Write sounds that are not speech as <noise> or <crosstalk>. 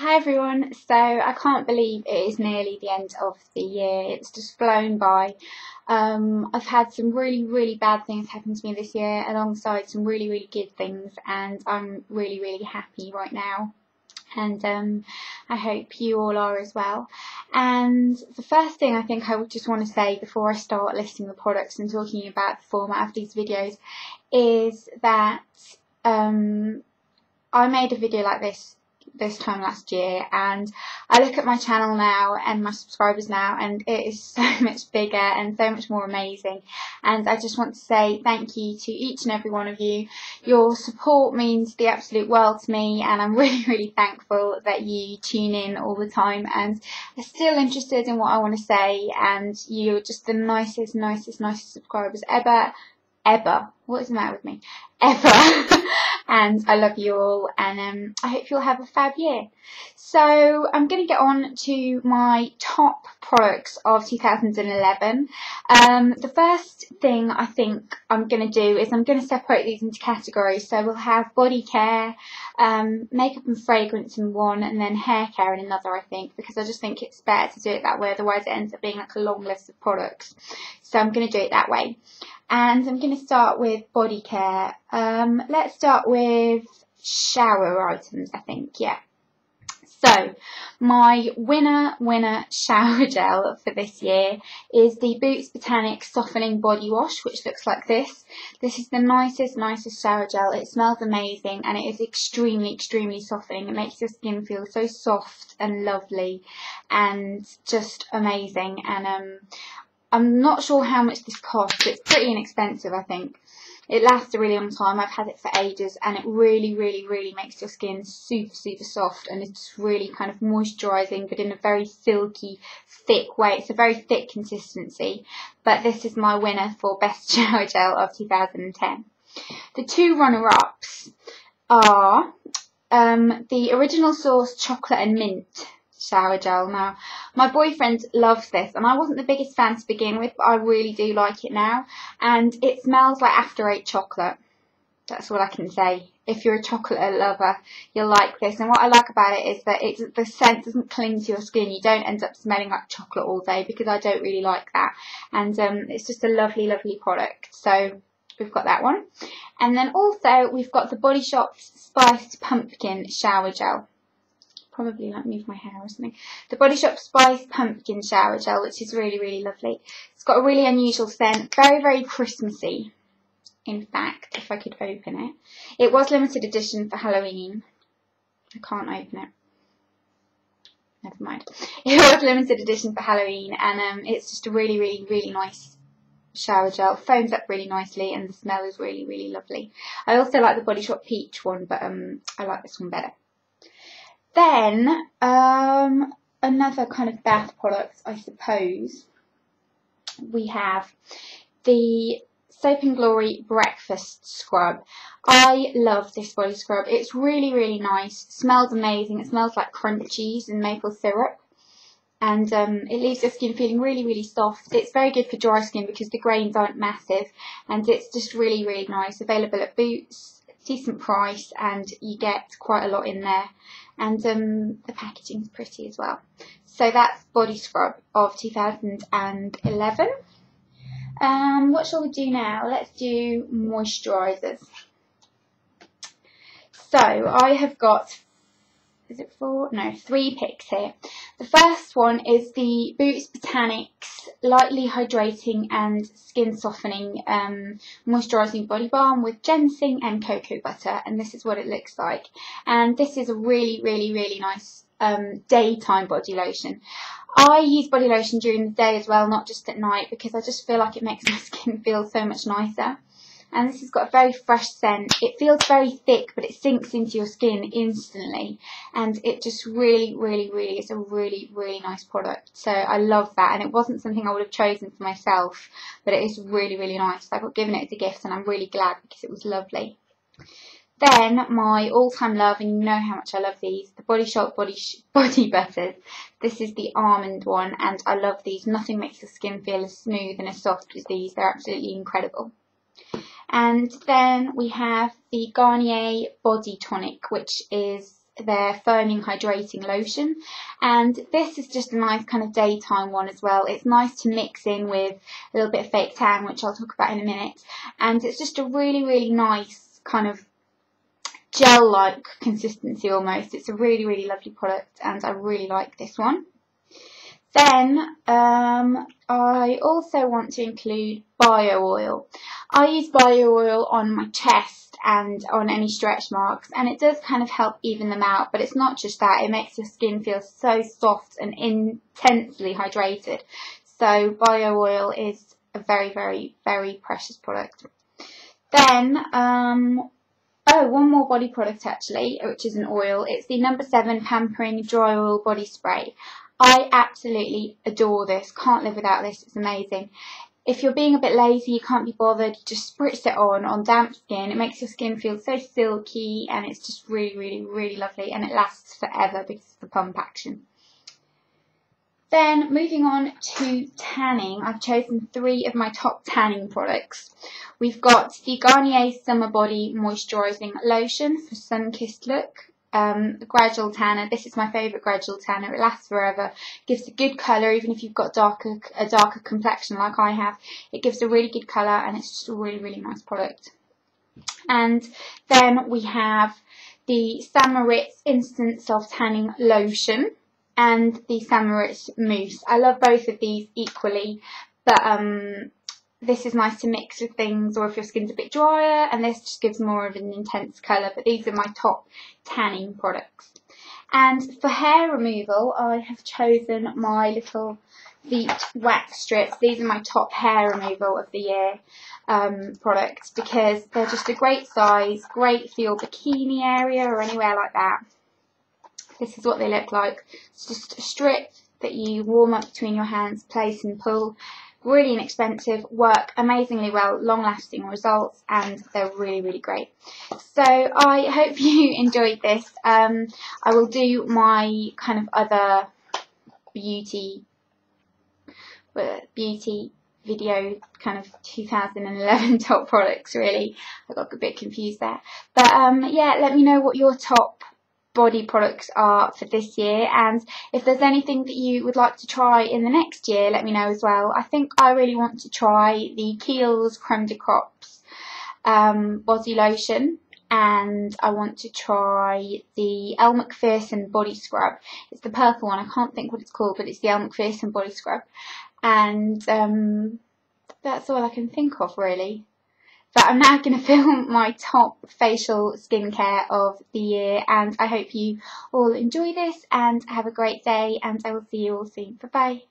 Hi everyone, so I can't believe it is nearly the end of the year, it's just flown by. Um, I've had some really, really bad things happen to me this year alongside some really, really good things and I'm really, really happy right now and um, I hope you all are as well. And the first thing I think I would just want to say before I start listing the products and talking about the format of these videos is that um, I made a video like this this time last year and I look at my channel now and my subscribers now and it is <laughs> so much bigger and so much more amazing and I just want to say thank you to each and every one of you. Your support means the absolute world to me and I'm <laughs> really really thankful that you tune in all the time and are still interested in what I want to say and you're just the nicest nicest nicest subscribers ever ever. What is the matter with me? Ever. <laughs> and I love you all and um, I hope you'll have a fab year. So I'm going to get on to my top products of 2011. Um, the first thing I think I'm going to do is I'm going to separate these into categories. So we'll have body care, um, makeup and fragrance in one and then hair care in another I think because I just think it's better to do it that way otherwise it ends up being like a long list of products. So I'm going to do it that way and I'm going to start with body care. Um, let's start with shower items, I think, yeah. So, my winner, winner shower <laughs> gel for this year is the Boots Botanics Softening Body Wash, which looks like this. This is the nicest, nicest shower gel. It smells amazing and it is extremely, extremely softening. It makes your skin feel so soft and lovely and just amazing. And um, I'm not sure how much this costs. It's pretty inexpensive, I think. It lasts a really long time. I've had it for ages and it really, really, really makes your skin super, super soft and it's really kind of moisturising but in a very silky, thick way. It's a very thick consistency. But this is my winner for Best <laughs> Shower Gel of 2010. The two runner-ups are um, the Original Source Chocolate and Mint shower gel now. My boyfriend loves this and I wasn't the biggest fan to begin with but I really do like it now and it smells like after eight chocolate. That's all I can say. If you're a chocolate lover, you'll like this. And what I like about it is that it, the scent doesn't cling to your skin. You don't end up smelling like chocolate all day because I don't really like that. And um, it's just a lovely, lovely product. So we've got that one. And then also we've got the Body Shop Spiced Pumpkin Shower Gel probably like move my hair or something. The Body Shop Spice Pumpkin Shower Gel, which is really, really lovely. It's got a really unusual scent, very, very Christmassy. In fact, if I could open it. It was limited edition for Halloween. I can't open it. Never mind. <laughs> It was limited edition for Halloween and um, it's just a really, really, really nice shower gel. Foams up really nicely and the smell is really, really lovely. I also like the Body Shop Peach one, but um, I like this one better. Then, um, another kind of bath product, I suppose, we have the Soap and Glory Breakfast Scrub. I love this body scrub. It's really, really nice. Smells amazing. It smells like crunchies and maple syrup. And um, it leaves your skin feeling really, really soft. It's very good for dry skin because the grains aren't massive. And it's just really, really nice. Available at Boots, decent price, and you get quite a lot in there and um, the packaging's pretty as well. So that's Body Scrub of 2011. Um, what shall we do now? Let's do moisturisers. So I have got is it four? No, three picks here. The first one is the Boots Botanics Lightly Hydrating and Skin Softening um, Moisturising Body Balm with ginseng and cocoa butter. And this is what it looks like. And this is a really, really, really nice um, daytime body lotion. I use body lotion during the day as well, not just at night, because I just feel like it makes <laughs> my skin feel so much nicer and this has got a very fresh scent. It feels very thick but it sinks into your skin instantly and it just really really really is a really really nice product so I love that and it wasn't something I would have chosen for myself but it is really really nice. I got given it as a gift and I'm really glad because it was lovely. Then my all-time love, and you know how much I love these, the Body Shop Body sh <laughs> Body Butters. This is the almond one, and I love these. Nothing makes the skin feel as smooth and as soft as these. They're absolutely incredible. And then we have the Garnier Body Tonic, which is their firming hydrating lotion. And this is just a nice kind of daytime one as well. It's nice to mix in with a little bit of fake tan which I'll talk about in a minute. And it's just a really really nice kind of gel like consistency almost. It's a really really lovely product and I really like this one then um, I also want to include bio oil. I use bio oil on my chest and on any stretch marks and it does kind of help even them out but it's not just that, it makes your skin feel so soft and intensely hydrated. So bio oil is a very very very precious product. Then um, Oh, one more body product actually, which is an oil. It's the number seven Pampering Dry Oil Body Spray. I absolutely adore this. Can't live without this. It's amazing. If you're being a bit lazy, you can't be bothered, just spritz it on on damp skin. It makes your skin feel so silky and it's just really, really, really lovely and it lasts forever because of the pump action. Then moving on to tanning, I've chosen three of my top tanning products. We've got the Garnier Summer Body Moisturising Lotion for Sun Kissed Look um, gradual tanner. This is my favourite gradual tanner. It lasts forever. Gives a good colour even if you've got darker a darker complexion like I have. It gives a really good colour and it's just a really really nice product. And then we have the St. Moriz Instant Self Tanning Lotion and the St. Moriz Mousse. I love both of these equally, but um, this is nice to mix with things or if your skin's a bit drier and this just gives more of an intense colour but these are my top tanning products. And for hair removal I have chosen my little Veet wax strips. These are my top hair removal of the year um, products because they're just a great size great for your bikini area or anywhere like that. This is what they look like. It's just a strip that you warm up between your hands place and pull really inexpensive, work amazingly well, long lasting results, and they're really, really great. So I hope <laughs> you enjoyed this. Um, I will do my kind of other beauty, beauty video kind of 2011 <laughs> top products really. I got a bit confused there. But um, yeah, let me know what your top body products are for this year and if there's anything that you would like to try in the next year let me know as well. I think I really want to try the Kiehl's Creme de Corps um, body lotion and I want to try the Elle Macpherson body scrub. It's the purple one, I can't think what it's called but it's the Elle Macpherson body scrub and um, that's all I can think of really. But I'm now going <laughs> to film my top facial skincare of the year and I hope you all enjoy this and have a great day and I will see you all soon. Bye bye.